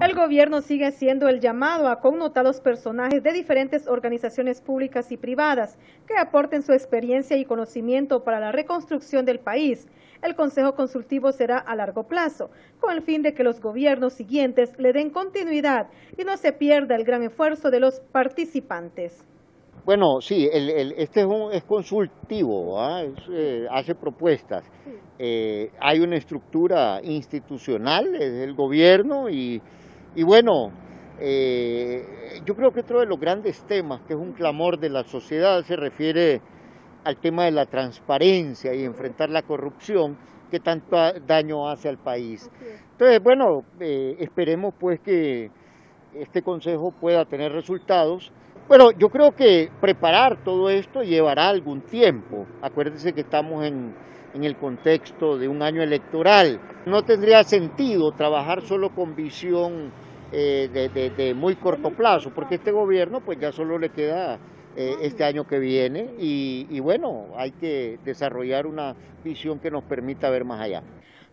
El gobierno sigue haciendo el llamado a connotados personajes de diferentes organizaciones públicas y privadas que aporten su experiencia y conocimiento para la reconstrucción del país. El Consejo Consultivo será a largo plazo, con el fin de que los gobiernos siguientes le den continuidad y no se pierda el gran esfuerzo de los participantes. Bueno, sí, este es, consultivo, ¿ah? eh, hace propuestas. Eh, hay una estructura institucional, es el gobierno y, bueno, eh, yo creo que otro de los grandes temas, que es un clamor de la sociedad, se refiere al tema de la transparencia y enfrentar la corrupción que tanto daño hace al país. Entonces, bueno, esperemos pues que este consejo pueda tener resultados bueno, yo creo que preparar todo esto llevará algún tiempo. Acuérdense que estamos en, el contexto de un año electoral. No tendría sentido trabajar solo con visión eh, de, muy corto plazo, porque este gobierno pues ya solo le queda eh, este año que viene y, y bueno, hay que desarrollar una visión que nos permita ver más allá.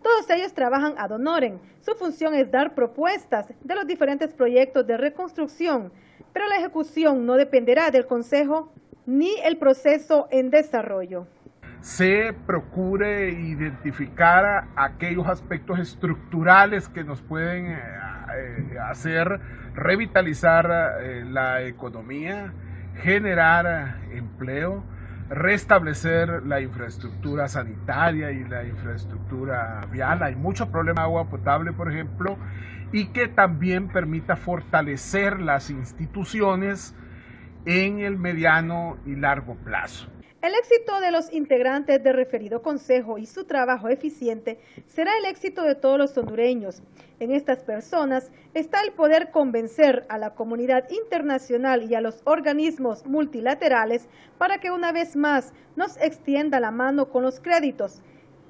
Todos ellos trabajan ad honorem. Su función es dar propuestas de los diferentes proyectos de reconstrucción pero la ejecución no dependerá del Consejo ni el proceso en desarrollo. Se procure identificar aquellos aspectos estructurales que nos pueden eh, eh, hacer revitalizar eh, la economía, generar empleo, restablecer la infraestructura sanitaria y la infraestructura vial. Hay mucho problema de agua potable, por ejemplo, y que también permita fortalecer las instituciones en el mediano y largo plazo. El éxito de los integrantes del referido consejo y su trabajo eficiente será el éxito de todos los hondureños. En estas personas está el poder convencer a la comunidad internacional y a los organismos multilaterales para que una vez más nos extienda la mano con los créditos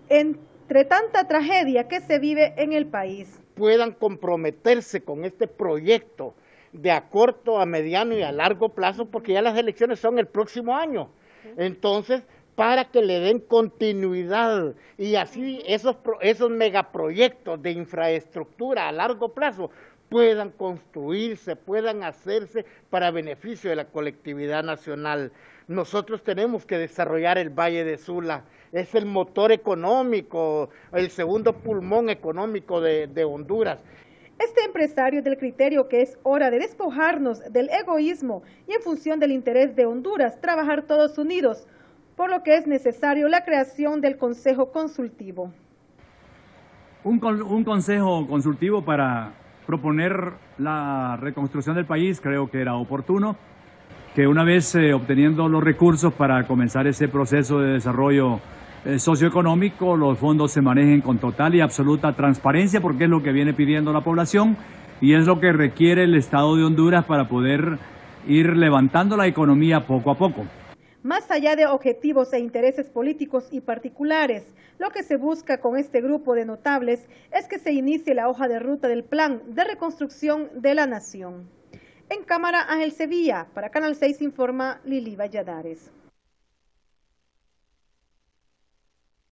entre tanta tragedia que se vive en el país puedan comprometerse con este proyecto de a corto, a mediano y a largo plazo, porque ya las elecciones son el próximo año. Entonces, para que le den continuidad y así esos, esos megaproyectos de infraestructura a largo plazo puedan construirse, puedan hacerse para beneficio de la colectividad nacional. Nosotros tenemos que desarrollar el Valle de Sula, es el motor económico, el segundo pulmón económico de, de Honduras. Este empresario del criterio que es hora de despojarnos del egoísmo y en función del interés de Honduras trabajar todos unidos, por lo que es necesario la creación del Consejo Consultivo. Un, Consejo Consultivo para proponer la reconstrucción del país creo que era oportuno, que una vez eh, obteniendo los recursos para comenzar ese proceso de desarrollo socioeconómico, los fondos se manejen con total y absoluta transparencia porque es lo que viene pidiendo la población y es lo que requiere el Estado de Honduras para poder ir levantando la economía poco a poco. Más allá de objetivos e intereses políticos y particulares, lo que se busca con este grupo de notables es que se inicie la hoja de ruta del plan de reconstrucción de la nación. En cámara Ángel Sevilla, para Canal 6 informa Lili Valladares.